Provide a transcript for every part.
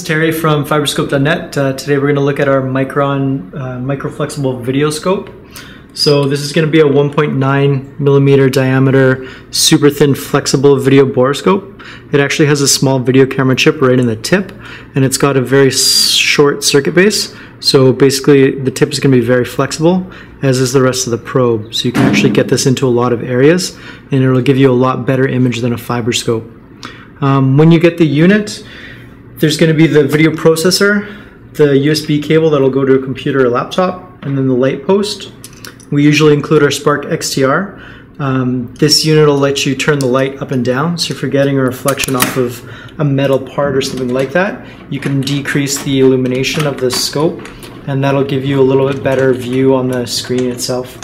Terry from Fiberscope.net. Uh, today we're going to look at our Micron uh, microflexible video scope. So this is going to be a 1.9 millimeter diameter, super thin flexible video borescope. It actually has a small video camera chip right in the tip, and it's got a very short circuit base. So basically the tip is going to be very flexible, as is the rest of the probe. So you can actually get this into a lot of areas, and it'll give you a lot better image than a fiber scope. Um, when you get the unit, there's going to be the video processor, the USB cable that'll go to a computer or laptop, and then the light post. We usually include our Spark XTR. Um, this unit will let you turn the light up and down, so if you're getting a reflection off of a metal part or something like that, you can decrease the illumination of the scope, and that'll give you a little bit better view on the screen itself.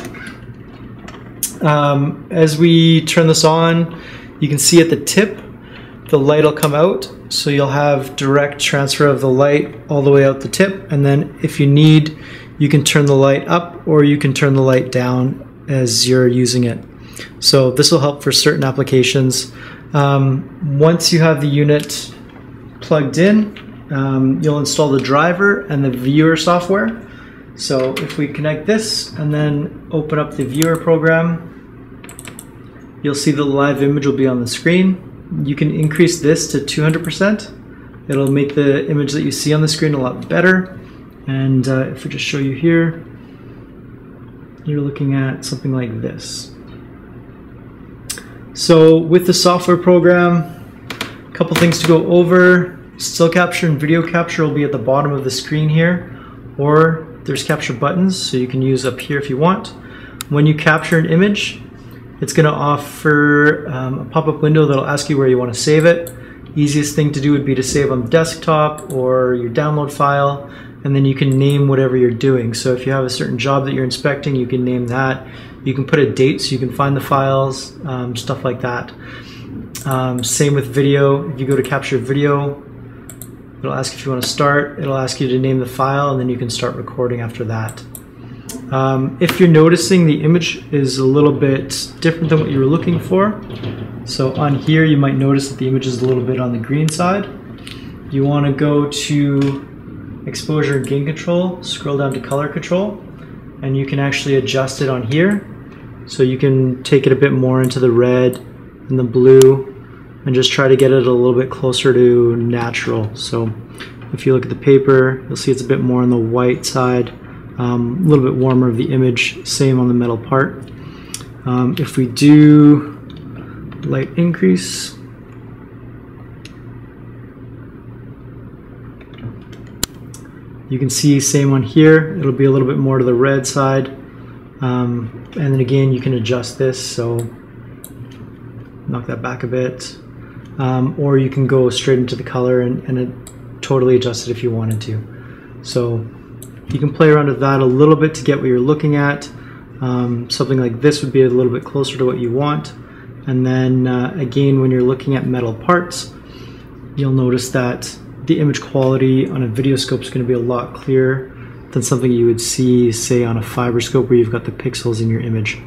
Um, as we turn this on, you can see at the tip, the light will come out so you'll have direct transfer of the light all the way out the tip and then if you need you can turn the light up or you can turn the light down as you're using it. So this will help for certain applications. Um, once you have the unit plugged in, um, you'll install the driver and the viewer software. So if we connect this and then open up the viewer program, you'll see the live image will be on the screen you can increase this to 200%. It'll make the image that you see on the screen a lot better. And uh, if we just show you here, you're looking at something like this. So with the software program, a couple things to go over. Still capture and video capture will be at the bottom of the screen here, or there's capture buttons, so you can use up here if you want. When you capture an image, it's going to offer um, a pop-up window that'll ask you where you want to save it. Easiest thing to do would be to save on desktop or your download file, and then you can name whatever you're doing. So if you have a certain job that you're inspecting, you can name that. You can put a date so you can find the files, um, stuff like that. Um, same with video. If you go to capture video, it'll ask if you want to start. It'll ask you to name the file, and then you can start recording after that. Um, if you're noticing the image is a little bit different than what you were looking for, so on here you might notice that the image is a little bit on the green side. You want to go to exposure and gain control, scroll down to color control, and you can actually adjust it on here. So you can take it a bit more into the red and the blue and just try to get it a little bit closer to natural. So if you look at the paper, you'll see it's a bit more on the white side um, a little bit warmer of the image, same on the metal part. Um, if we do light increase, you can see same one here, it'll be a little bit more to the red side. Um, and then again, you can adjust this, so knock that back a bit. Um, or you can go straight into the color and, and totally adjust it if you wanted to. So you can play around with that a little bit to get what you're looking at. Um, something like this would be a little bit closer to what you want. And then uh, again, when you're looking at metal parts, you'll notice that the image quality on a video scope is going to be a lot clearer than something you would see, say, on a fiber scope where you've got the pixels in your image.